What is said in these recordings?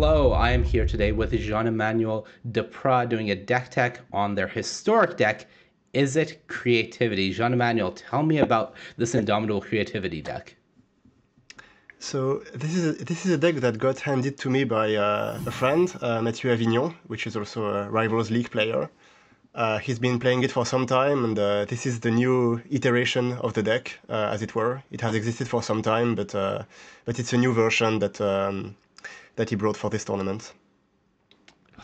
Hello, I am here today with Jean-Emmanuel Depraz doing a deck tech on their historic deck, Izzet Creativity. Jean-Emmanuel, tell me about this Indomitable Creativity deck. So this is a, this is a deck that got handed to me by uh, a friend, uh, Mathieu Avignon, which is also a Rivals League player. Uh, he's been playing it for some time, and uh, this is the new iteration of the deck, uh, as it were. It has existed for some time, but uh, but it's a new version that um, that he brought for this tournament.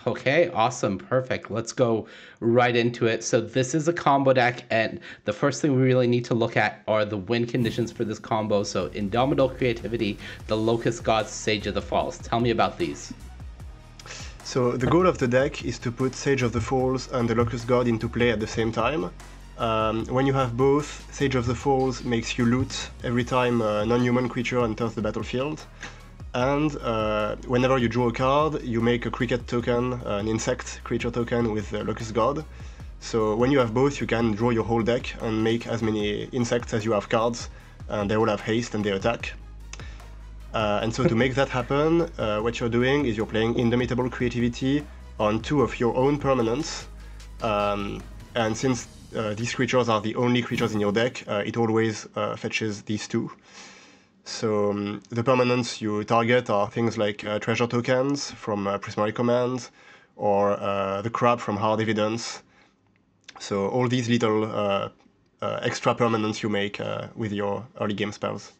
Okay, awesome, perfect. Let's go right into it. So this is a combo deck, and the first thing we really need to look at are the win conditions for this combo. So Indomitable Creativity, the Locust Gods, Sage of the Falls. Tell me about these. So the goal of the deck is to put Sage of the Falls and the Locust God into play at the same time. Um, when you have both, Sage of the Falls makes you loot every time a non-human creature enters the battlefield and uh, whenever you draw a card, you make a cricket token, uh, an insect creature token with the Locust God. So when you have both, you can draw your whole deck and make as many insects as you have cards, and they all have haste and they attack. Uh, and so to make that happen, uh, what you're doing is you're playing Indomitable Creativity on two of your own permanents. Um, and since uh, these creatures are the only creatures in your deck, uh, it always fetches these two. So um, the permanents you target are things like uh, treasure tokens from uh, Prismari Command or uh, the crab from Hard Evidence. So all these little uh, uh, extra permanents you make uh, with your early game spells.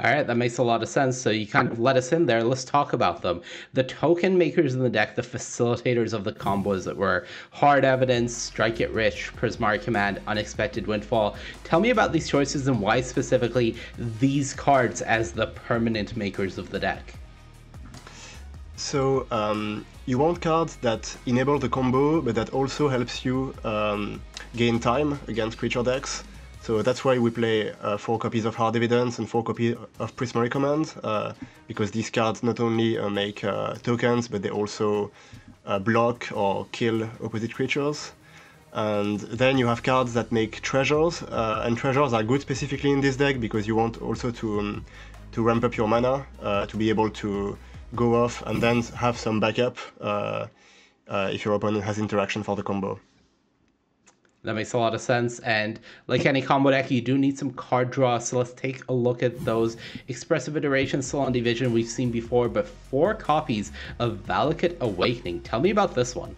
All right, that makes a lot of sense. So you kind of let us in there. Let's talk about them. The token makers in the deck, the facilitators of the combos that were Hard Evidence, Strike It Rich, Prismari Command, Unexpected Windfall. Tell me about these choices and why specifically these cards as the permanent makers of the deck. So um, you want cards that enable the combo, but that also helps you um, gain time against creature decks. So that's why we play uh, four copies of Hard Evidence and four copies of Prismari Command, uh, because these cards not only uh, make uh, tokens, but they also uh, block or kill opposite creatures. And then you have cards that make treasures, uh, and treasures are good specifically in this deck because you want also to um, to ramp up your mana to be able to go off and then have some backup if your opponent has interaction for the combo. That makes a lot of sense. And like any combo deck, you do need some card draw. So let's take a look at those expressive iterations Salon Division we've seen before, but four copies of Valakut Awakening. Tell me about this one.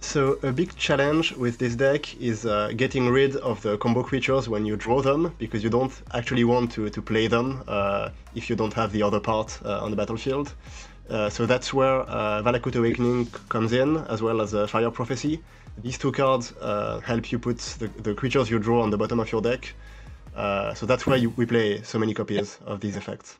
So a big challenge with this deck is uh, getting rid of the combo creatures when you draw them, because you don't actually want to, to play them uh, if you don't have the other part uh, on the battlefield. Uh, so that's where uh, Valakut Awakening comes in, as well as uh, Fire Prophecy. These two cards uh, help you put the, the, creatures you draw on the bottom of your deck. Uh, so that's why you, we play so many copies of these effects.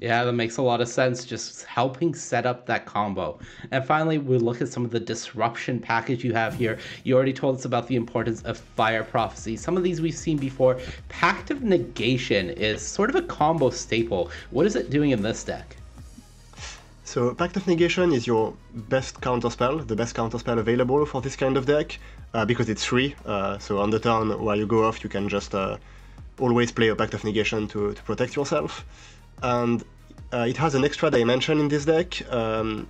Yeah, that makes a lot of sense. Just helping set up that combo. And finally, we look at some of the disruption package you have here. You already told us about the importance of Fire Prophecy. Some of these we've seen before. Pact of Negation is sort of a combo staple. What is it doing in this deck? So Pact of Negation is your best counterspell, the best counterspell available for this kind of deck, uh, because it's free. Uh, so on the turn while you go off, you can just uh, always play a Pact of Negation to, to protect yourself. And uh, it has an extra dimension in this deck, um,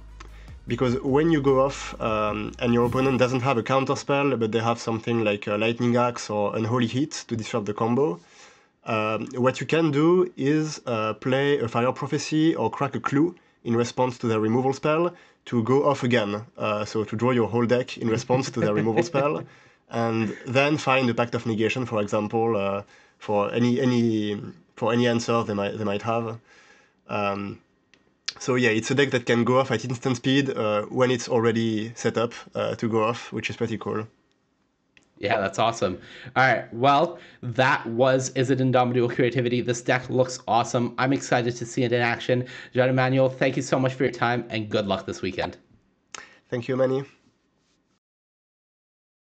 because when you go off um, and your opponent doesn't have a counterspell, but they have something like a Lightning Axe or Unholy Heat to disrupt the combo, um, what you can do is uh, play a Fire Prophecy or crack a clue in response to their removal spell to go off again. Uh, so to draw your whole deck in response to their removal spell, and then find a Pact of Negation, for example, uh, for any any for any answer they might they might have. Um, so yeah, it's a deck that can go off at instant speed uh, when it's already set up uh, to go off, which is pretty cool. Yeah, that's awesome. All right. Well, that was Izzet Indomitable Creativity. This deck looks awesome. I'm excited to see it in action. John Emmanuel, thank you so much for your time and good luck this weekend. Thank you, Manny.